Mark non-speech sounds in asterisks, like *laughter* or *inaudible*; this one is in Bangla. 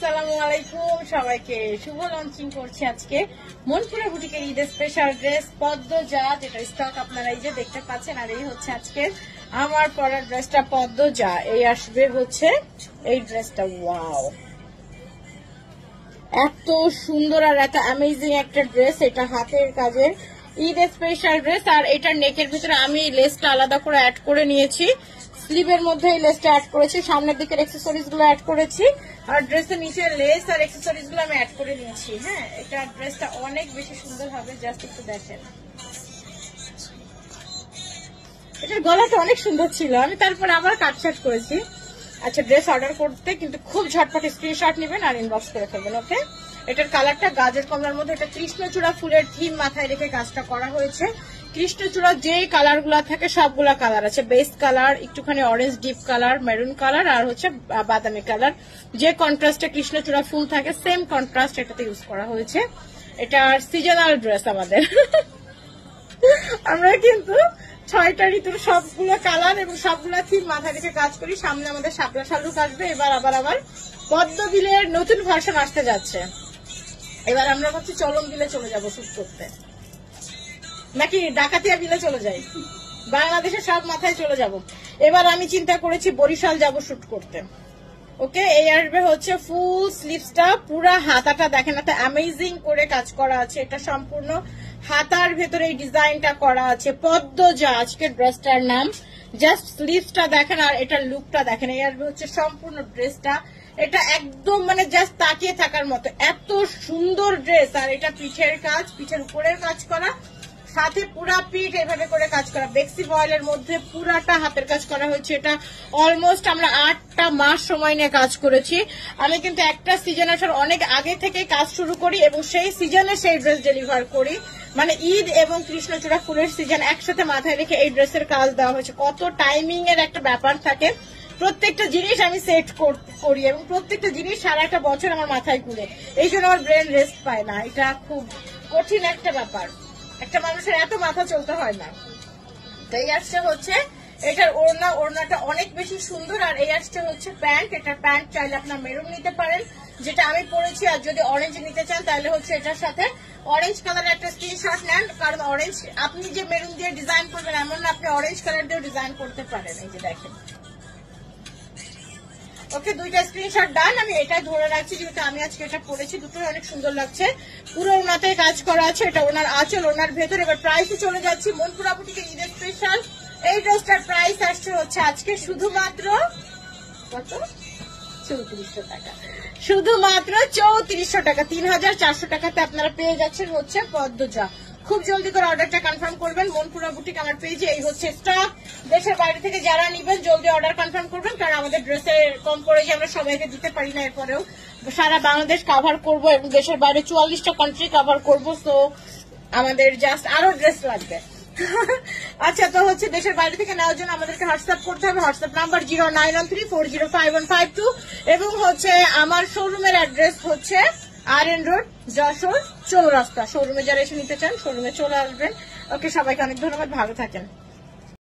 আসসালামু আলাইকুম, সবাইকে শুভ লঞ্চিং করছি আজকে মনপুরা বুটিকের ঈদের স্পেশাল ড্রেস যেটা স্টক আপনারা এই যে দেখতে পাচ্ছেন, আর এই হচ্ছে আজকে আমার ড্রেসটা এই আসবে হচ্ছে এই ড্রেসটা ওয়াও এত সুন্দর আর এত অ্যামেজিং একটা ড্রেস এটা হাতের কাজের। ঈদ স্পেশাল ড্রেস আর এটার নেকের ভিতরে আমি লেসটা আলাদা করে অ্যাড করে নিয়েছি। স্লিভের মধ্যে এই লেসটা অ্যাড করেছি। সামনের দিকের এক্সেসরিজগুলো অ্যাড করেছি। আর ড্রেসের নিচে লেস আর এক্সেসরিজগুলো আমি অ্যাড করে নিয়েছি। হ্যাঁ এটা ড্রেসটা অনেক বেশি সুন্দর হবে জাস্ট একটু দেখেন। এটার গলাটা অনেক সুন্দর ছিল। আমি তারপর আবার কাটছাট করেছি। আচ্ছা ড্রেস অর্ডার করতে কিন্তু খুব ঝটপট স্ক্রিনশট নেবেন আর ইনবক্স করে ফেলবেন ওকে এটার কালারটা গাজর কমলার মধ্যে, এটা কৃষ্ণচূড়া ফুলের থিম মাথায় রেখে কাজটা করা হয়েছে। কৃষ্ণচূড়া যে কালারগুলা থাকে, সবগুলা কালার আছে। বেস কালার, একটুখানি orange deep colour maroon colour আর হচ্ছে বাদামি কালার যে কন্ট্রাস্টে কৃষ্ণচূড়া ফুল থাকে সেম কন্ট্রাস্ট এটাতে ইউজ করা হয়েছে। এটা সিজনাল ড্রেস আমাদের। *laughs* আমরা কিন্তু ছয়টা ঋতুর সবগুলো কালার এবং সবগুলা থিম মাথায় রেখে কাজ করি। সামনে আমাদের শাপলা শালুক আসবে, এবার আবার আবার পদ্ম বিলের নতুন ভার্সন আসতে যাচ্ছে। এবার আমরা ভাবছি চলম বিলে চলে যাব শুট করতে। নাকি ডাকাতিয়া বিলে চলে যাই? বাংলাদেশের সব মাথায় চলে যাব। এবার আমি চিন্তা করেছি বরিশাল যাব শুট করতে। ওকে, এই আসবে হচ্ছে ফুল স্লিভসটা পুরা হাতাটা দেখেন একটা অ্যামেজিং করে কাজ করা আছে, এটা সম্পূর্ণ হাতার ভেতরে এই ডিজাইনটা করা আছে, পদ্ম যা, আজকে ড্রেসটার নাম। জাস্ট স্লিভসটা দেখেন আর এটার লুকটা দেখেন, এই আসবে হচ্ছে সম্পূর্ণ ড্রেসটা। এটা একদম মানে জাস্ট তাকিয়ে থাকার মতো, এত সুন্দর ড্রেস, আর এটা পিঠের কাজ, পিঠের উপরের কাজ করা। সাথে পুরা পিঠ এভাবে করে কাজ করা। বেক্সি বয়েলের মধ্যে পুরাটা হাতের কাজ করা হয়েছে। এটা অলমোস্ট আমরা আটটা মাস সময় নিয়ে কাজ করেছি। আমি কিন্তু একটা সিজন আসার অনেক আগে থেকে কাজ শুরু করি এবং সেই সিজনে সেই ড্রেস ডেলিভার করি। মানে ঈদ এবং কৃষ্ণচূড়া ফুলের সিজন একসাথে মাথায় রেখে এই ড্রেসের কাজ দেওয়া হয়েছে। কত টাইমিং এর একটা ব্যাপার থাকে। প্রত্যেকটা জিনিস আমি সেট করি এবং প্রত্যেকটা জিনিস সারা একটা বছর আমার মাথায় ঘুরে। এই জন্য আমার ব্রেন রেস্ট পায় না। এটা খুব কঠিন একটা ব্যাপার। একটা মানুষের এত মাথা চলতে হয় না। তো এই আসছে হচ্ছে, এটার ওড়না, ওড়নাটা অনেক বেশি সুন্দর, আর এই আসছে হচ্ছে প্যান্ট। এটা প্যান্ট চাইলে আপনার মেরুন নিতে পারেন, যেটা আমি পরেছি, আর যদি অরেঞ্জ নিতে চান, তাহলে হচ্ছে এটার সাথে অরেঞ্জ কালারের একটা স্ক্রিনশট নেন, কারণ অরেঞ্জ আপনি যে মেরুন দিয়ে ডিজাইন করবেন, এমন না আপনি অরেঞ্জ কালার দিয়েও ডিজাইন করতে পারেন। এই যে দেখেন। ওকে, দুইটা স্ক্রিনশট ডান আমি এটাই ধরে রাখছি, যেহেতু আমি আজকে এটা পরেছি দুটোই অনেক সুন্দর লাগছে। পুরো ওনাতে কাজ করা আছে, এটা ওনার আঁচল, ওনার ভেতর। এবার প্রাইসে চলে যাচ্ছি, মনপুরা বুটিকে ঈদের স্পেশাল এই ড্রেসটার প্রাইস আসছে হচ্ছে আজকে শুধুমাত্র কত? চৌত্রিশশো টাকা। শুধুমাত্র চৌত্রিশশো টাকা, তিন হাজার চারশো টাকাতে আপনারা পেয়ে যাচ্ছেন হচ্ছে পদ্মজা। খুব জলদি করে অর্ডারটা কনফার্ম করবেন। মনপুরা বুটিক আমার পেজে এই হচ্ছে স্টক দেশের বাইরে থেকে যারা নিবেন, জলদি অর্ডার কনফার্ম করবেন, কারণ আমাদের ড্রেসের কম করে যে আমরা সবাইকে দিতে পারি না এরপরেও। সারা বাংলাদেশ কাভার করব এবং দেশের বাইরে চুয়াল্লিশটা কান্ট্রি কাভার করব সো আমাদের জাস্ট আরও ড্রেস লাগবে। আচ্ছা তো হচ্ছে দেশের বাইরে থেকে নেওয়ার জন্য আমাদেরকে হোয়াটসঅ্যাপ করতে হবে। WhatsApp number zero nine one three four zero five one five two এবং হচ্ছে আমার শোরুমের অ্যাড্রেস হচ্ছে আর এন রোড যশোর চৌরাস্তা শোরুমে যারা এসে নিতে চান শোরুমে চলে আসবেন। ওকে, সবাইকে অনেক ধন্যবাদ, ভালো থাকেন।